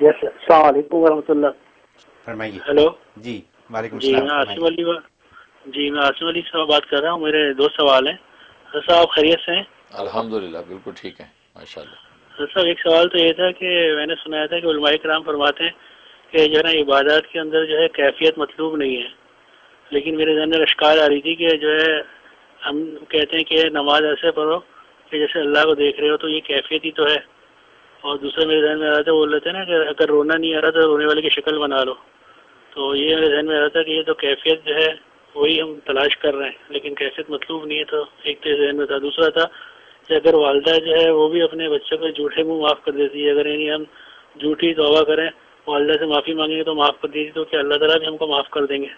یس السلام علیکم ورحمۃ اللہ فرمائیے۔ ہیلو جی وعلیکم جی السلام فرمائیے۔ علی جی میں عاصم علی صاحب بات کر رہا ہوں میرے دو سوال ہیں۔ سر صاحب خیریت سے ہیں؟ الحمدللہ بالکل ٹھیک ہے ماشاءاللہ۔ سر صاحب ایک سوال تو یہ تھا کہ میں نے سنا تھا کہ علماء کرام فرماتے ہیں کہ جو ہے نا عبادات کے اندر جو ہے کیفیت مطلوب نہیں ہے۔ لیکن میرے ذہن میں اشکال آ رہی تھی کہ جو ہے ہم کہتے ہیں کہ نماز ایسے پڑھو کہ جیسے اللہ کو دیکھ رہے ہو تو یہ کیفیت ہی تو ہے۔ اور دوسرا میرے ذہن میں آ رہا تھا بول رہے تھے نا کہ اگر رونا نہیں آ رہا تو رونے والے کی شکل بنا لو۔ تو یہ میرے ذہن میں آ رہا تھا کہ یہ تو کیفیت جو ہے، وہی ہم تلاش کر رہے ہیں۔ لیکن کیفیت مطلوب نہیں ہے، تو ایک تو ذہن میں تھا۔ دوسرا تھا کہ اگر والدہ جو ہے، وہ بھی اپنے بچوں کو جھوٹے منہ معاف کر دیتی ہے۔ اگر یعنی ہم جھوٹی توبہ کریں، والدہ سے معافی مانگیں گے تو معاف کر دیتی تو کیا اللہ تعالیٰ بھی ہم کو معاف کر دیں گے؟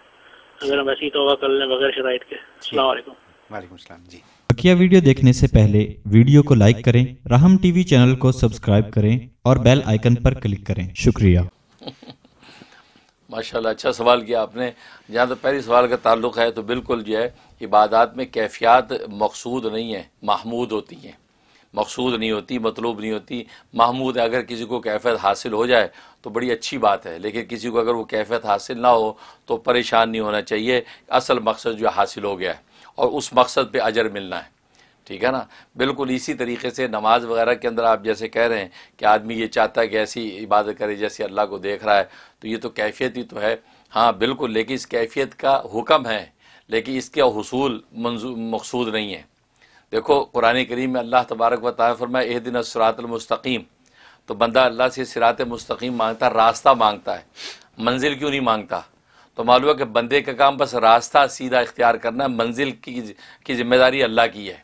اگر ہم ایسی توبہ کر لیں بغیر شرائط کے۔ السلام علیکم۔ وعلیکم السلام جی۔ بقیہ ویڈیو دیکھنے سے پہلے ویڈیو کو لائک کریں رحم ٹی وی چینل کو سبسکرائب کریں اور بیل آئیکن پر کلک کریں۔ شکریہ۔ ماشاءاللہ اچھا سوال کیا آپ نے۔ جہاں تو پہلی سوال کا تعلق ہے تو بالکل جو ہے عبادات میں کیفیات مقصود نہیں ہیں محمود ہوتی ہیں۔ مقصود نہیں ہوتی، مطلوب نہیں ہوتی۔ محمود، اگر کسی کو کیفیت حاصل ہو جائے تو بڑی اچھی بات ہے، لیکن کسی کو اگر وہ کیفیت حاصل نہ ہو تو پریشان نہیں ہونا چاہیے۔ اصل مقصد جو ہے حاصل ہو گیا ہے اور اس مقصد پہ اجر ملنا ہے۔ ٹھیک ہے نا؟ بالکل اسی طریقے سے نماز وغیرہ کے اندر آپ جیسے کہہ رہے ہیں کہ آدمی یہ چاہتا ہے کہ ایسی عبادت کرے جیسے اللہ کو دیکھ رہا ہے، تو یہ تو کیفیت ہی تو ہے۔ ہاں بالکل، لیکن اس کیفیت کا حکم ہے، لیکن اس کا حصول منظور مقصود نہیں ہے۔ دیکھو، قرآن کریم میں اللہ تبارک و تعالیٰ فرمائے اہ دن اسرات المستقیم۔ تو بندہ اللہ سے سرات مستقیم مانگتا ہے راستہ مانگتا ہے، منزل کیوں نہیں مانگتا؟ تو معلوم ہے کہ بندے کا کام بس راستہ سیدھا اختیار کرنا ہے، منزل کی کی ذمہ داری اللہ کی ہے۔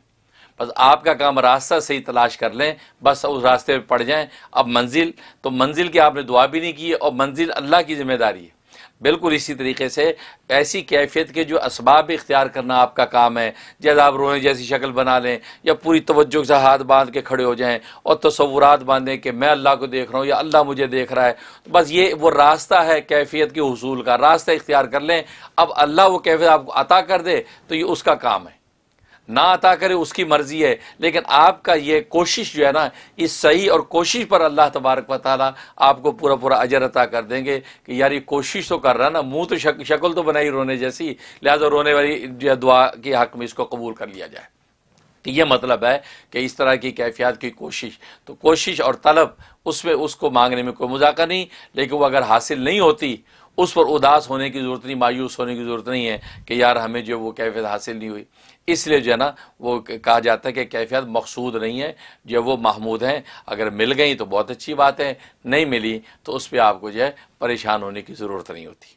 بس آپ کا کام راستہ صحیح تلاش کر لیں، بس اس راستے پہ پڑ جائیں۔ اب منزل، تو منزل کی آپ نے دعا بھی نہیں کی ہے اور منزل اللہ کی ذمہ داری ہے۔ بالکل اسی طریقے سے ایسی کیفیت کے جو اسباب اختیار کرنا آپ کا کام ہے، جیسے آپ روئیں جیسی شکل بنا لیں یا پوری توجہ سے ہاتھ باندھ کے کھڑے ہو جائیں اور تصورات باندھیں کہ میں اللہ کو دیکھ رہا ہوں یا اللہ مجھے دیکھ رہا ہے، تو بس یہ وہ راستہ ہے کیفیت کے حصول کا، راستہ اختیار کر لیں۔ اب اللہ وہ کیفیت آپ کو عطا کر دے تو یہ اس کا کام ہے۔ نہ عطا کرے، اس کی مرضی ہے۔ لیکن آپ کا یہ کوشش جو ہے نا اس صحیح اور کوشش پر اللہ تبارک و تعالیٰ آپ کو پورا پورا اجر عطا کر دیں گے کہ یار یہ کوشش تو کر رہا ہے نا، منہ تو شک، شکل تو بنائی رونے جیسی، لہٰذا رونے والی جو ہے دعا کے حق میں اس کو قبول کر لیا جائے۔ کہ یہ مطلب ہے کہ اس طرح کی کیفیات کی کوشش۔ تو کوشش اور طلب، اس میں، اس کو مانگنے میں کوئی مذاکرہ نہیں، لیکن وہ اگر حاصل نہیں ہوتی اس پر اداس ہونے کی ضرورت نہیں، مایوس ہونے کی ضرورت نہیں ہے کہ یار ہمیں جو وہ کیفیت حاصل نہیں ہوئی۔ اس لیے جو ہے نا وہ کہا جاتا ہے کہ کیفیت مقصود نہیں ہے، جو وہ محمود ہیں۔ اگر مل گئیں تو بہت اچھی بات ہے، نہیں ملی تو اس پہ آپ کو جو ہے پریشان ہونے کی ضرورت نہیں ہوتی۔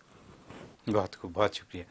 بہت خوب، بہت شکریہ۔